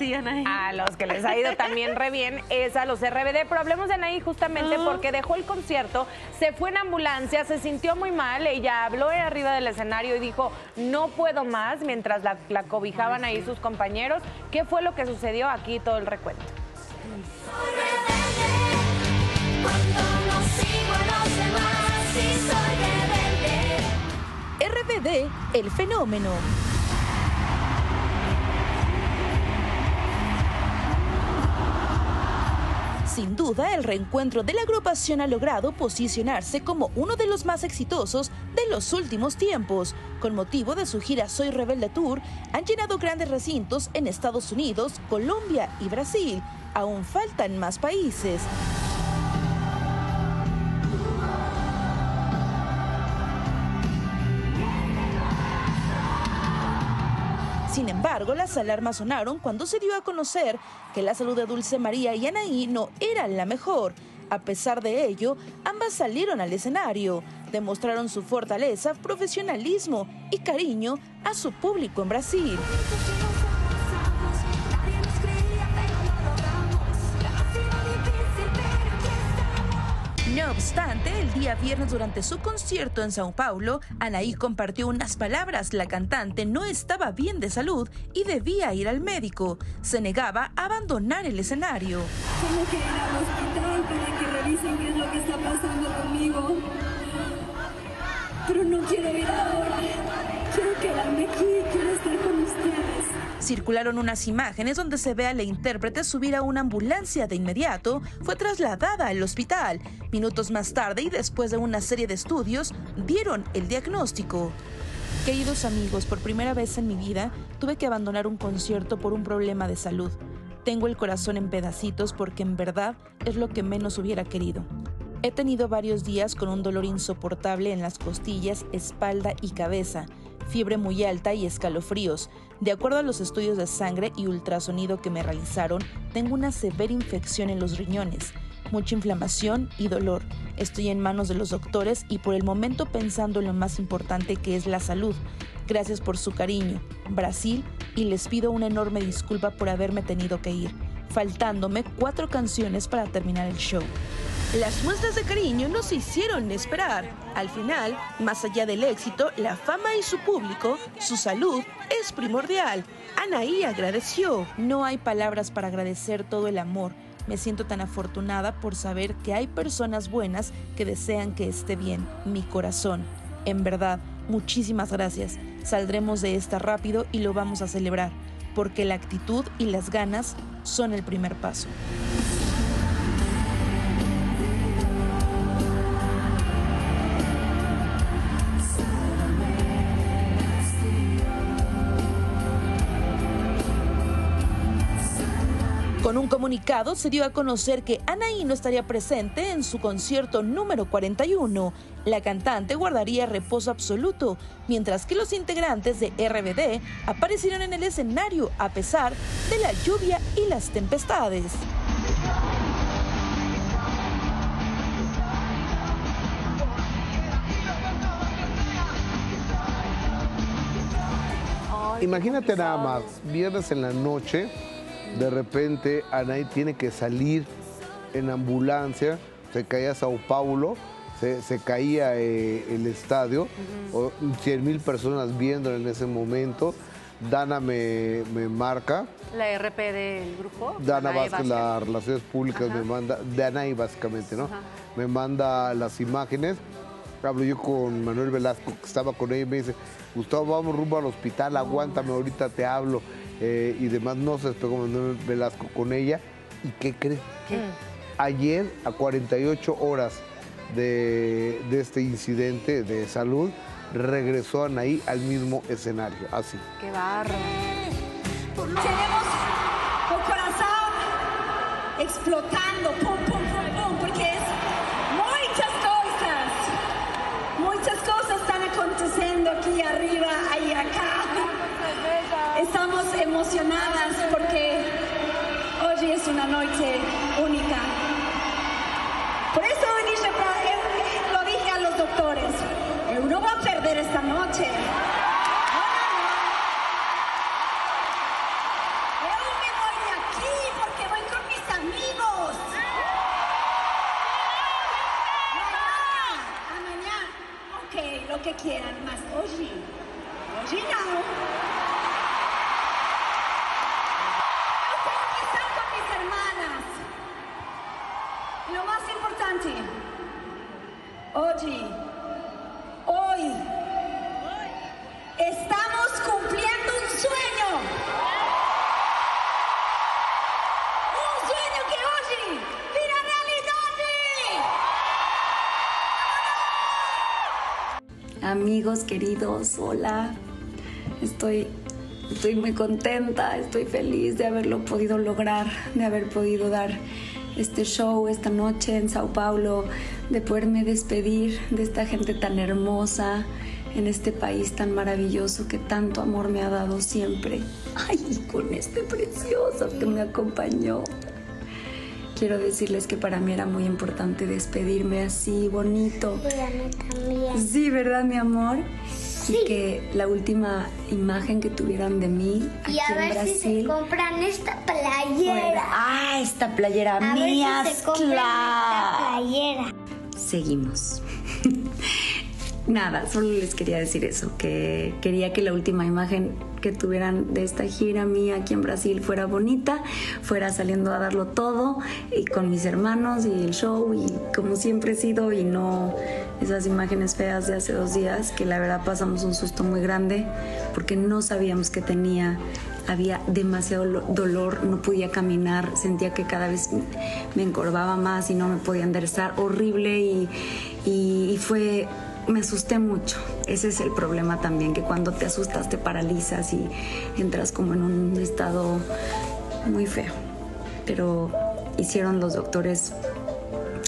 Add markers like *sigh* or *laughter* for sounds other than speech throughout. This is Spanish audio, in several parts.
Sí, Anaí. A los que les ha ido también re bien es a los RBD. Pero hablemos de Anaí justamente Ah. porque dejó el concierto, se fue en ambulancia, se sintió muy mal. Ella habló arriba del escenario y dijo, no puedo más, mientras la, la cobijaban ahí sus compañeros. ¿Qué fue lo que sucedió? Aquí todo el recuento. RBD, el fenómeno. Sin duda, el reencuentro de la agrupación ha logrado posicionarse como uno de los más exitosos de los últimos tiempos. Con motivo de su gira Soy Rebelde Tour, han llenado grandes recintos en Estados Unidos, Colombia y Brasil. Aún faltan más países. Sin embargo, las alarmas sonaron cuando se dio a conocer que la salud de Dulce María y Anaí no era la mejor. A pesar de ello, ambas salieron al escenario, demostraron su fortaleza, profesionalismo y cariño a su público en Brasil. No obstante, el día viernes durante su concierto en Sao Paulo, Anaí compartió unas palabras. La cantante no estaba bien de salud y debía ir al médico. Se negaba a abandonar el escenario. Tengo que ir al hospital para que revisen qué es lo que está pasando conmigo. Pero no quiero ir ahora. Quiero quedarme aquí, Circularon unas imágenes donde se ve a la intérprete subir a una ambulancia de inmediato, fue trasladada al hospital. Minutos más tarde y después de una serie de estudios, dieron el diagnóstico. Queridos amigos, por primera vez en mi vida tuve que abandonar un concierto por un problema de salud. Tengo el corazón en pedacitos porque en verdad es lo que menos hubiera querido. He tenido varios días con un dolor insoportable en las costillas, espalda y cabeza, fiebre muy alta y escalofríos. De acuerdo a los estudios de sangre y ultrasonido que me realizaron, tengo una severa infección en los riñones, mucha inflamación y dolor. Estoy en manos de los doctores y por el momento pensando en lo más importante que es la salud. Gracias por su cariño, Brasil, y les pido una enorme disculpa por haberme tenido que ir, faltándome cuatro canciones para terminar el show. Las muestras de cariño no se hicieron esperar. Al final, más allá del éxito, la fama y su público, su salud es primordial. Anaí agradeció. No hay palabras para agradecer todo el amor. Me siento tan afortunada por saber que hay personas buenas que desean que esté bien. Mi corazón. En verdad, muchísimas gracias. Saldremos de esta rápido y lo vamos a celebrar, porque la actitud y las ganas son el primer paso. Con un comunicado se dio a conocer que Anaí no estaría presente en su concierto número 41. La cantante guardaría reposo absoluto, mientras que los integrantes de RBD aparecieron en el escenario a pesar de la lluvia y las tempestades. Imagínate nada más, viernes en la noche, de repente Anaí tiene que salir en ambulancia, se caía Sao Paulo, se, se caía eh, el estadio, 100 mil personas viendo en ese momento. Dana me, me marca, La RP del grupo. Dana Anaí Vázquez, las relaciones públicas, me manda, de Anaí básicamente, ¿no? Me manda las imágenes. Hablo yo con Manuel Velasco, que estaba con ella, y me dice, Gustavo, vamos rumbo al hospital, aguántame, ahorita te hablo. Eh, y demás, no se despegó Manuel Velasco con ella. ¿Y qué cree? Ayer, a 48 horas de, de este incidente de salud, regresó Anaí al mismo escenario, así. Qué barro. Tenemos el corazón explotando, pum, pum, pum, pum, porque es muchas cosas, muchas cosas están aconteciendo aquí arriba emocionadas porque hoy es una noche única. Por eso eh, lo dije a los doctores, uno va a perder esta noche. Yo me voy de aquí porque voy con mis amigos. A que quieran, mas hoy, hoy no. Oji, hoy estamos cumpliendo un sueño. Un sueño que Oji mira realidad. Amigos queridos, hola. Estoy, estoy muy contenta, estoy feliz de haberlo podido lograr, de haber podido dar este show esta noche en Sao Paulo, de poderme despedir de esta gente tan hermosa en este país tan maravilloso que tanto amor me ha dado siempre. Ay, y con este precioso que me acompañó. Quiero decirles que para mí era muy importante despedirme así, bonito. Sí, ¿verdad, mi amor? Y que la última imagen que tuvieran de mí aquí Y a en ver si se Brasil compran esta playera. ah, esta playera A mía, ver si se compran esta playera. Seguimos. *laughs* Nada, solo les quería decir eso, que quería que la última imagen que tuvieran de esta gira mía aquí en Brasil fuera bonita, fuera saliendo a darlo todo y con mis hermanos y el show y como siempre he sido y no esas imágenes feas de hace dos días que la verdad pasamos un susto muy grande porque no sabíamos que tenía había demasiado lo- dolor, no podía caminar, sentía que cada vez me encorvaba más y no me podía enderezar, horrible y, y- y fue, me asusté mucho. Ese es el problema también, que cuando te asustas te paralizas y entras como en un estado muy feo. Pero hicieron los doctores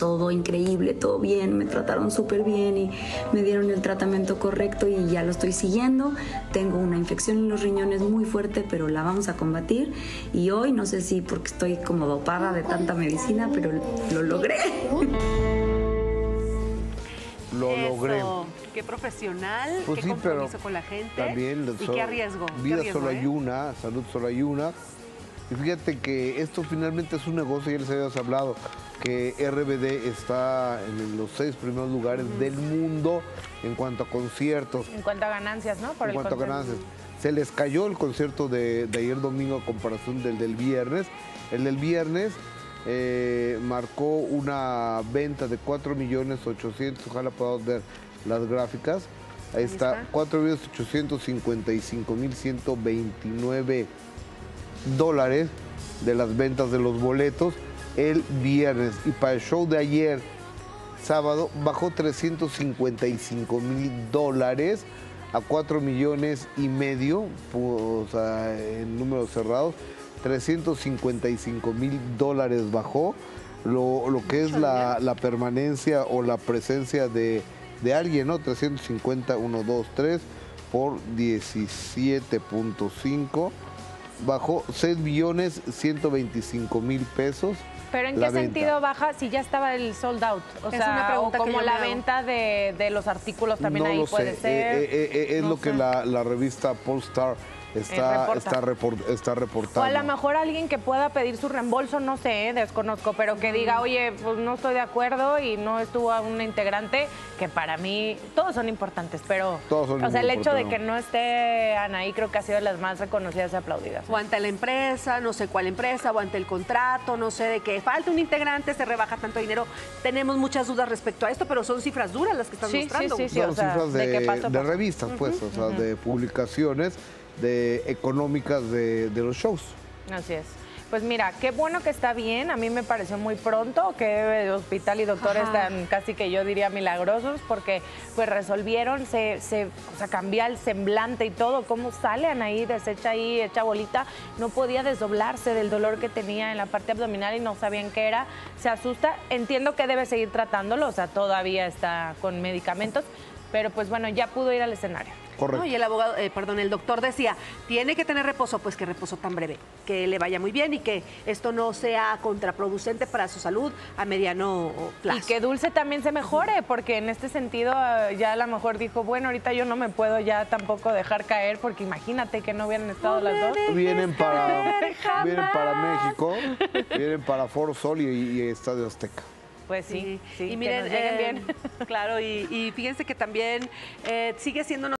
todo increíble, todo bien, me trataron súper bien y me dieron el tratamiento correcto y ya lo estoy siguiendo. Tengo una infección en los riñones muy fuerte, pero la vamos a combatir. Y hoy, no sé si porque estoy como dopada de tanta medicina, pero lo logré. Lo Eso, logré. Qué profesional, Pues qué sí, pero compromiso con la gente. También y qué riesgo. qué Vida riesgo, solo ¿eh? hay una, salud solo hay una. Y fíjate que esto finalmente es un negocio, ya les habíamos hablado, que RBD está en los seis primeros lugares del mundo en cuanto a conciertos, En cuanto a ganancias, ¿no? Por en el cuanto a ganancias. Se les cayó el concierto de, de ayer domingo a comparación del del viernes. El del viernes eh, marcó una venta de 4 millones 800, ojalá podamos ver las gráficas. Ahí está, está. 4 dólares de las ventas de los boletos el viernes. Y para el show de ayer, sábado, bajó 355 mil dólares a 4 millones y medio, pu- o sea, en números cerrados, 355 mil dólares bajó. Lo, lo que es la, la permanencia o la presencia de, de alguien, ¿no? 350, 1, 2, 3 por 17.5 bajó 6 millones 125 mil pesos. Pero ¿en qué venta. sentido baja si ya estaba el sold out? O Es sea, una pregunta o como la venta de, de los artículos también no ahí lo puede sé. ser. Eh, eh, eh, es No lo que la, la revista Polestar está, reporta. está, report- está O reportando. a lo mejor alguien que pueda pedir su reembolso, no sé, eh, desconozco, pero que diga, oye, pues no estoy de acuerdo y no estuvo un integrante, que para mí todos son importantes, pero Todos son o sea, el hecho de que no esté Anaí creo que ha sido de las más reconocidas y aplaudidas. O ante la empresa, no sé cuál empresa, o ante el contrato, no sé de qué. Falta un integrante, se rebaja tanto dinero. Tenemos muchas dudas respecto a esto, pero son cifras duras las que están Sí, sí, mostrando. sí, sí. Son o sea, cifras de de, que pasó, de pasó. revistas, pues, o sea, de publicaciones de económicas de, de los shows. Así es. Pues mira, qué bueno que está bien. A mí me pareció muy pronto que el hospital y doctores Ajá. tan casi que yo diría milagrosos porque pues resolvieron, se, se o sea, cambia el semblante y todo. Cómo salen ahí, deshecha ahí, hecha bolita. No podía desdoblarse del dolor que tenía en la parte abdominal y no sabían qué era. Se asusta. Entiendo que debe seguir tratándolo, o sea, todavía está con medicamentos. Pero pues bueno, ya pudo ir al escenario. Correcto. No, y el abogado, eh, perdón, el doctor decía, tiene que tener reposo, pues que reposo tan breve, que le vaya muy bien y que esto no sea contraproducente para su salud a mediano plazo. Y que Dulce también se mejore, porque en este sentido eh, ya a lo mejor dijo, bueno, ahorita yo no me puedo ya tampoco dejar caer, porque imagínate que no hubieran estado las dos. Vienen para, vienen para México, vienen para Foro Sol y, y Estadio Azteca. Pues sí, sí, y que miren, nos lleguen eh, bien. *laughs* Claro, y, y fíjense que también eh, sigue siendo